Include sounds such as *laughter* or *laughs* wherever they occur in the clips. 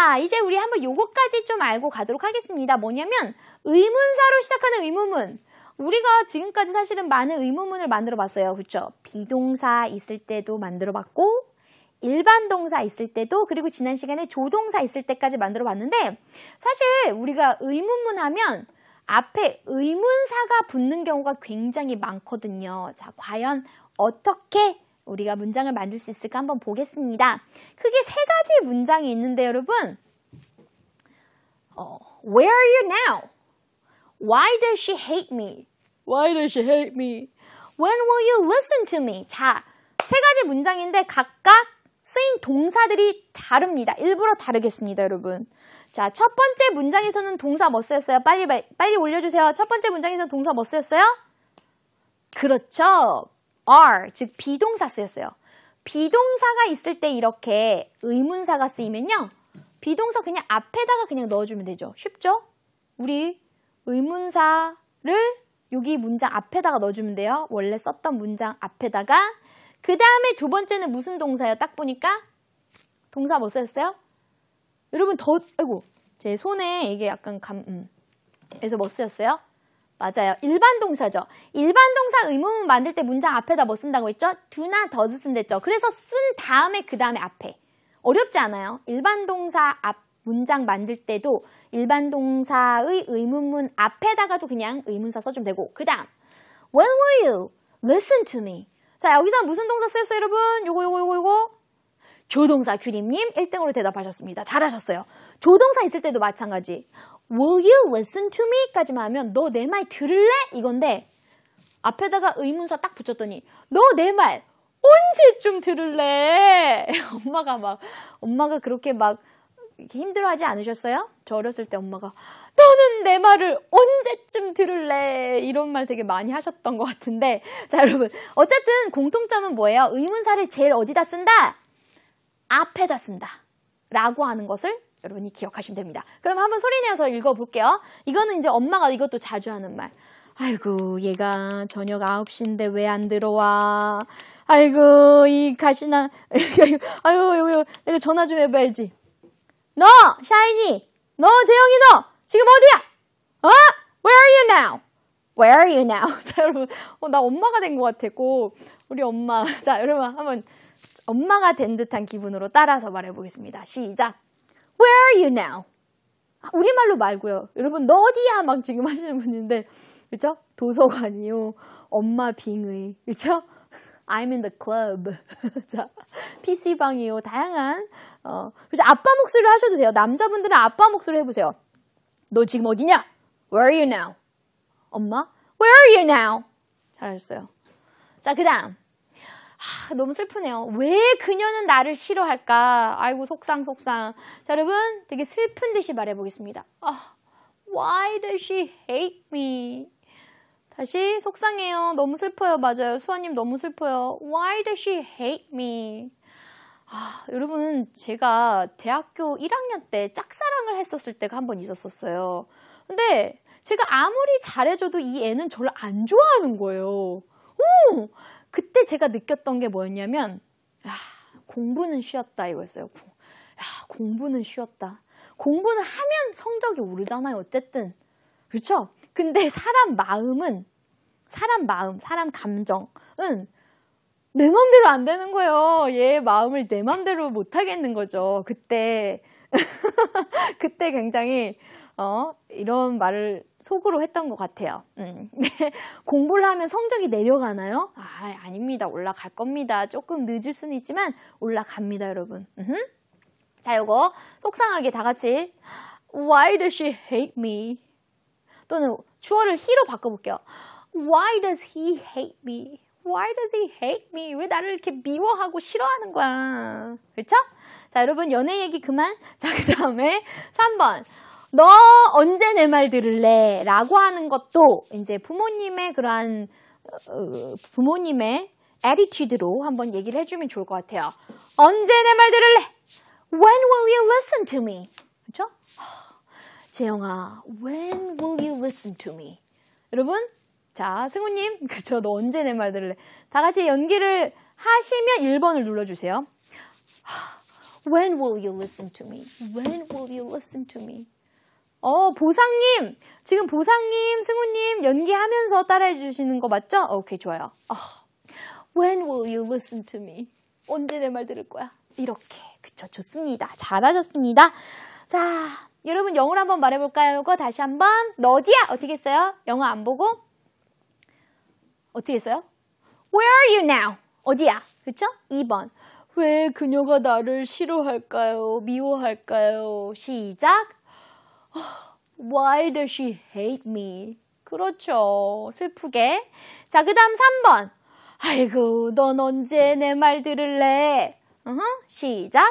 자, 이제 우리 한번 요거까지 좀 알고 가도록 하겠습니다. 뭐냐면 의문사로 시작하는 의문문. 우리가 지금까지 사실은 많은 의문문을 만들어 봤어요. 그쵸? 비동사 있을 때도 만들어 봤고, 일반 동사 있을 때도, 그리고 지난 시간에 조동사 있을 때까지 만들어 봤는데, 사실 우리가 의문문 하면 앞에 의문사가 붙는 경우가 굉장히 많거든요. 자, 과연 어떻게 우리가 문장을 만들 수 있을까 한번 보겠습니다. 크게 세 가지 문장이 있는데 여러분, 어, Where are you now? Why does she hate me? Why does she hate me? When will you listen to me? 자, 세 가지 문장인데 각각 쓰인 동사들이 다릅니다. 일부러 다르겠습니다, 여러분. 자, 첫 번째 문장에서는 동사 뭐 쓰였어요? 빨리, 빨리 올려주세요. 첫 번째 문장에서 동사 뭐 쓰였어요? 그렇죠. Are, 즉 비동사 쓰였어요. 비동사가 있을 때 이렇게 의문사가 쓰이면요. 비동사 그냥 앞에다가 그냥 넣어주면 되죠. 쉽죠? 우리 의문사를 여기 문장 앞에다가 넣어주면 돼요. 원래 썼던 문장 앞에다가 그 다음에 두 번째는 무슨 동사예요? 딱 보니까 동사 뭐 쓰였어요? 여러분 더 아이고 제 손에 이게 약간 감 음. 그래서 뭐 쓰였어요? 맞아요. 일반 동사죠. 일반 동사 의문문 만들 때 문장 앞에다 뭐 쓴다고 했죠? do나 does 쓴댔죠. 그래서 쓴 다음에 그 다음에 앞에. 어렵지 않아요. 일반 동사 앞 문장 만들 때도 일반 동사의 의문문 앞에다가도 그냥 의문사 써주면 되고 그 다음 When will you listen to me? 자 여기서 무슨 동사 쓰였어요 여러분? 요거 요거 요거 요거 조동사 규림님 1등으로 대답하셨습니다. 잘하셨어요. 조동사 있을 때도 마찬가지. Will you listen to me? 까지만 하면 너 내 말 들을래? 이건데 앞에다가 의문사 딱 붙였더니 너 내 말 언제쯤 들을래? *laughs* 엄마가 막 엄마가 그렇게 막 힘들어하지 않으셨어요? 저 어렸을 때 엄마가 너는 내 말을 언제쯤 들을래? 이런 말 되게 많이 하셨던 것 같은데 자 여러분 어쨌든 공통점은 뭐예요? 의문사를 제일 어디다 쓴다? 앞에다 쓴다 라고 하는 것을 여러분이 기억하시면 됩니다. 그럼 한번 소리 내서 읽어볼게요. 이거는 이제 엄마가 이것도 자주 하는 말. 아이고 얘가 저녁 9시인데 왜 안 들어와. 아이고 이 가시나 *laughs* 아유 이거 내가 전화 좀 해봐야지. 너 샤이니 너 재영이 너 지금 어디야? 어? Where are you now? Where are you now? *laughs* 자 여러분 어, 나 엄마가 된 것 같았고 우리 엄마 *laughs* 자 여러분 한번 엄마가 된 듯한 기분으로 따라서 말해보겠습니다. 시작. Where are you now? 우리말로 말고요. 여러분 너 어디야? 막 지금 하시는 분인데 그렇죠? 도서관이요. 엄마 빙의. 그렇죠? I'm in the club. *laughs* 자, PC방이요. 다양한 어. 그래서 아빠 목소리로 하셔도 돼요. 남자분들은 아빠 목소리로 해 보세요. 너 지금 어디냐? Where are you now? 엄마? Where are you now? 잘하셨어요. 자, 그다음. 하, 너무 슬프네요. 왜 그녀는 나를 싫어할까? 아이고 속상 속상. 자 여러분 되게 슬픈 듯이 말해보겠습니다. 아, why does she hate me? 다시 속상해요. 너무 슬퍼요. 맞아요. 수아님 너무 슬퍼요. Why does she hate me? 아, 여러분 제가 대학교 1학년 때 짝사랑을 했었을 때가 한 번 있었었어요. 근데 제가 아무리 잘해줘도 이 애는 저를 안 좋아하는 거예요. 오! 그때 제가 느꼈던 게 뭐였냐면, 야, 공부는 쉬었다 이거였어요. 야, 공부는 쉬었다. 공부는 하면 성적이 오르잖아요. 어쨌든. 그렇죠? 근데 사람 마음은, 사람 마음, 사람 감정은 내 맘대로 안 되는 거예요. 얘 마음을 내 맘대로 못 하겠는 거죠. 그때, *laughs* 그때 굉장히 어, 이런 말을 속으로 했던 것 같아요. 음. *laughs* 공부를 하면 성적이 내려가나요? 아, 아닙니다. 올라갈 겁니다. 조금 늦을 수는 있지만 올라갑니다, 여러분. 자, 요거 속상하게 다 같이 Why does she hate me? 또는 주어를 he로 바꿔볼게요. Why does he hate me? Why does he hate me? 왜 나를 이렇게 미워하고 싫어하는 거야? 그렇죠? 자, 여러분 연애 얘기 그만. 자, 그 다음에 3번. 너 언제 내 말 들을래? 라고 하는 것도 이제 부모님의 그러한 어, 부모님의 attitude로 한번 얘기를 해주면 좋을 것 같아요. 언제 내 말 들을래? When will you listen to me? 그렇죠? *gasps* 재영아, when will you listen to me? 여러분, 자, 승우님, *laughs* 그쵸, 너 언제 내 말 들을래? 다 같이 연기를 하시면 1번을 눌러주세요. *gasps* When will you listen to me? When will you listen to me? 어, 보상님. 지금 보상님, 승우님 연기하면서 따라해 주시는 거 맞죠? 오케이, 좋아요. 어, when will you listen to me? 언제 내 말 들을 거야? 이렇게. 그쵸, 좋습니다. 잘하셨습니다. 자, 여러분 영어로 한번 말해볼까요? 이거 다시 한번. 너 어디야? 어떻게 했어요? 영어 안 보고? 어떻게 했어요? Where are you now? 어디야? 그쵸? 2번. 왜 그녀가 나를 싫어할까요? 미워할까요? 시작. Why does she hate me? 그렇죠. 슬프게. 자, 그 다음 3번. 아이고, 넌 언제 내 말 들을래? uh-huh. 시작.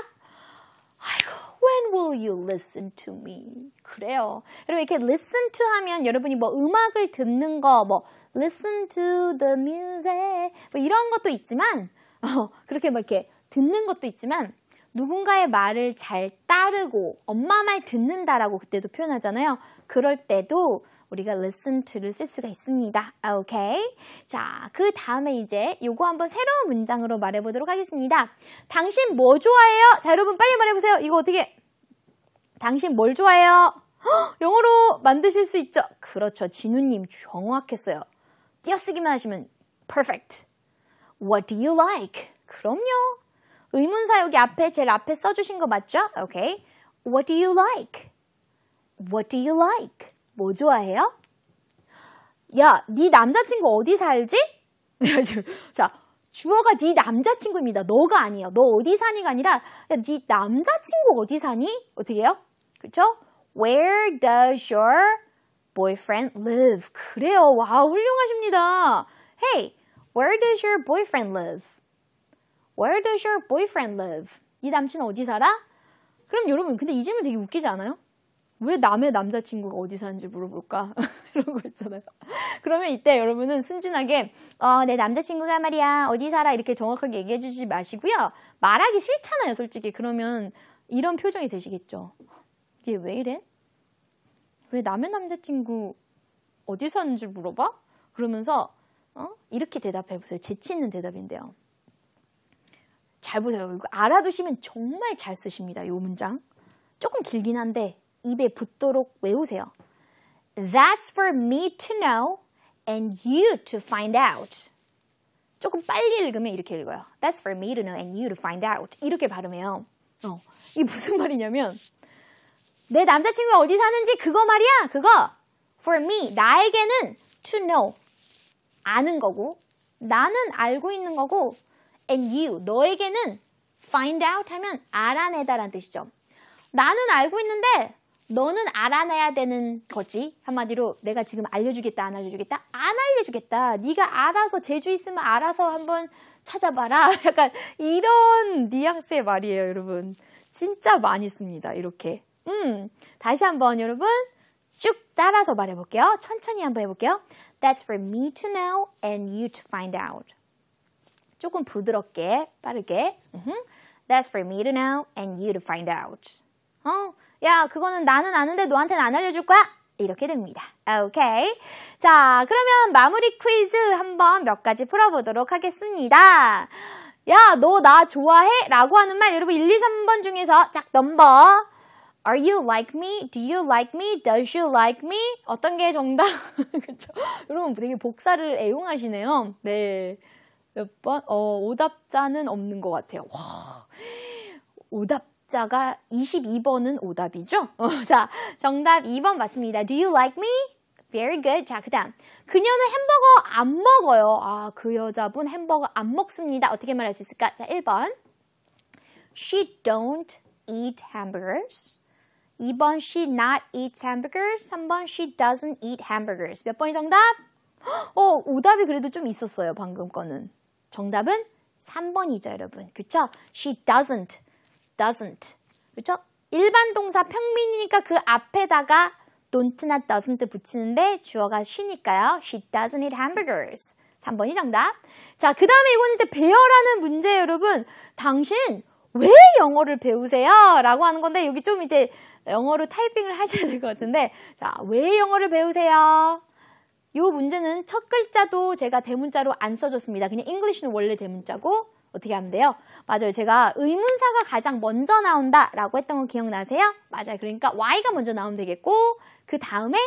아이고, when will you listen to me? 그래요. 여러분, 이렇게 listen to 하면 여러분이 뭐 음악을 듣는 거, 뭐, listen to the music, 뭐 이런 것도 있지만, *laughs* 어, 그렇게 뭐 이렇게 듣는 것도 있지만, 누군가의 말을 잘 따르고 엄마 말 듣는다라고 그때도 표현하잖아요. 그럴 때도 우리가 listen to를 쓸 수가 있습니다. 오케이. 자, 그 다음에 이제 요거 한번 새로운 문장으로 말해보도록 하겠습니다. 당신 뭐 좋아해요? 자, 여러분 빨리 말해보세요. 이거 어떻게, 당신 뭘 좋아해요? 헉, 영어로 만드실 수 있죠? 그렇죠. 진우님 정확했어요. 띄어쓰기만 하시면 perfect. What do you like? 그럼요. 의문사 여기 앞에 제일 앞에 써주신 거 맞죠? 오케이. What do you like? What do you like? 뭐 좋아해요? 야, 네 남자친구 어디 살지? *laughs* 자, 주어가 네 남자친구입니다. 너가 아니에요. 너 어디 사니가 아니라 야, 네 남자친구 어디 사니? 어떻게 해요? 그렇죠? Where does your boyfriend live? 그래요. 와, 훌륭하십니다. Hey, where does your boyfriend live? Where does your boyfriend live? 이 남친 어디 살아? 그럼 여러분, 근데 이 질문 되게 웃기지 않아요? 왜 남의 남자친구가 어디 사는지 물어볼까? *laughs* 이런 거 있잖아요. 그러면 이때 여러분은 순진하게, 어, 내 남자친구가 말이야, 어디 살아? 이렇게 정확하게 얘기해 주지 마시고요. 말하기 싫잖아요, 솔직히. 그러면 이런 표정이 되시겠죠. 이게 왜 이래? 왜 남의 남자친구 어디 사는지 물어봐? 그러면서, 어? 이렇게 대답해 보세요. 재치 있는 대답인데요. 잘 보세요. 이거 알아두시면 정말 잘 쓰십니다. 이 문장. 조금 길긴 한데 입에 붙도록 외우세요. That's for me to know and you to find out. 조금 빨리 읽으면 이렇게 읽어요. That's for me to know and you to find out. 이렇게 발음해요. 어, 이게 무슨 말이냐면 내 남자친구가 어디 사는지 그거 말이야. 그거 for me 나에게는 to know 아는 거고 나는 알고 있는 거고 and you 너에게는 find out 하면 알아내다라는 뜻이죠. 나는 알고 있는데 너는 알아내야 되는 거지. 한마디로 내가 지금 알려주겠다, 안 알려주겠다? 안 알려주겠다. 네가 알아서 제주 있으면 알아서 한번 찾아봐라. *laughs* 약간 이런 뉘앙스의 말이에요, 여러분. 진짜 많이 씁니다. 이렇게. 음, 다시 한번 여러분 쭉 따라서 말해볼게요. 천천히 한번 해볼게요. That's for me to know and you to find out. 조금 부드럽게, 빠르게. That's for me to know and you to find out. 어, 야, 그거는 나는 아는데 너한테는 안 알려줄 거야? 이렇게 됩니다. 오케이. 자, 그러면 마무리 퀴즈 한번 몇 가지 풀어보도록 하겠습니다. 야, 너 나 좋아해? 라고 하는 말 여러분 1, 2, 3번 중에서 짝 넘버. Are you like me? Do you like me? Does you like me? 어떤 게 정답? *laughs* 그쵸? 여러분 되게 복사를 애용하시네요. 네. 몇 번? 어, 오답자는 없는 것 같아요. 와. 오답 자가 22번은 오답이죠? 어, 자, 정답 2번 맞습니다. Do you like me? Very good. 자, 그 다음. 그녀는 햄버거 안 먹어요. 아, 그 여자분 햄버거 안 먹습니다. 어떻게 말할 수 있을까? 자, 1번. She don't eat hamburgers. 2번 she not eats hamburgers. 3번 she doesn't eat hamburgers. 몇 번이 정답? 어, 오답이 그래도 좀 있었어요. 방금 거는. 정답은 3번이죠, 여러분. 그쵸? She doesn't. doesn't. 그쵸? 일반 동사 평민이니까 그 앞에다가 don't나 doesn't 붙이는데 주어가 she니까요. She doesn't eat hamburgers. 3번이 정답. 자, 그 다음에 이거는 이제 배열하는 문제 여러분. 당신 왜 영어를 배우세요? 라고 하는 건데 여기 좀 이제 영어로 타이핑을 하셔야 될 것 같은데 자, 왜 영어를 배우세요? 이 문제는 첫 글자도 제가 대문자로 안 써줬습니다. 그냥 English는 원래 대문자고 어떻게 하면 돼요? 맞아요. 제가 의문사가 가장 먼저 나온다 라고 했던 거 기억나세요? 맞아요. 그러니까 Y가 먼저 나오면 되겠고 그 다음에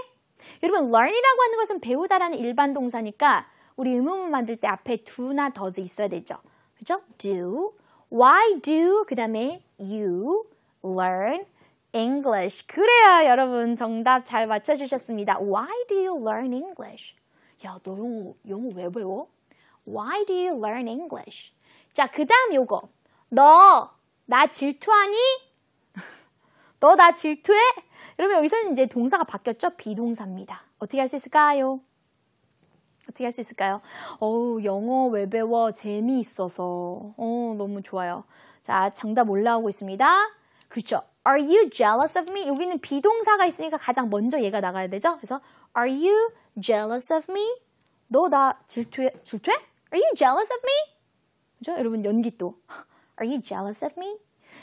여러분 learn이라고 하는 것은 배우다라는 일반 동사니까 우리 의문문 만들 때 앞에 do나 does 있어야 되죠. 그죠? do. Why do? 그 다음에 you learn English. 그래요, 여러분. 정답 잘 맞춰주셨습니다. Why do you learn English? 야, 너 영어, 영어 왜 배워? Why do you learn English? 자, 그 다음 요거. 너, 나 질투하니? *laughs* 너 나 질투해? 여러분, 여기서는 이제 동사가 바뀌었죠? 비동사입니다. 어떻게 할 수 있을까요? 어떻게 할 수 있을까요? 어우, 영어 왜 배워? 재미있어서. 어, 너무 좋아요. 자, 정답 올라오고 있습니다. 그렇죠. Are you jealous of me? 여기는 비동사가 있으니까 가장 먼저 얘가 나가야 되죠? 그래서 Are you jealous of me? 너 나 질투해? 질투해? Are you jealous of me? 그죠? 여러분 연기 또. Are you jealous of me?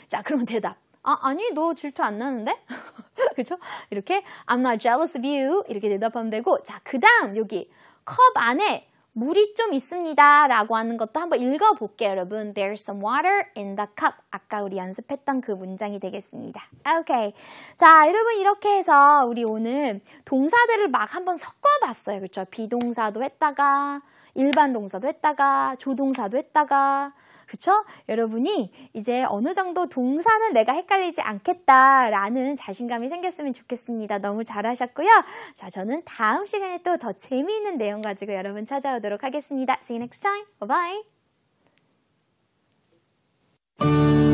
자, 그러면 대답. 아, 아니, 너 질투 안 나는데? 그죠? 이렇게 I'm not jealous of you 이렇게 대답하면 되고 자, 그 다음 여기 컵 안에 물이 좀 있습니다 라고 하는 것도 한번 읽어볼게요 여러분. There's some water in the cup. 아까 우리 연습했던 그 문장이 되겠습니다. 오케이 자 여러분 이렇게 해서 우리 오늘 동사들을 막 한번 섞어봤어요. 그렇죠 비동사도 했다가 일반 동사도 했다가 조동사도 했다가 그쵸? 여러분이 이제 어느 정도 동사는 내가 헷갈리지 않겠다라는 자신감이 생겼으면 좋겠습니다. 너무 잘하셨고요. 자, 저는 다음 시간에 또 더 재미있는 내용 가지고 여러분 찾아오도록 하겠습니다. See you next time. Bye bye.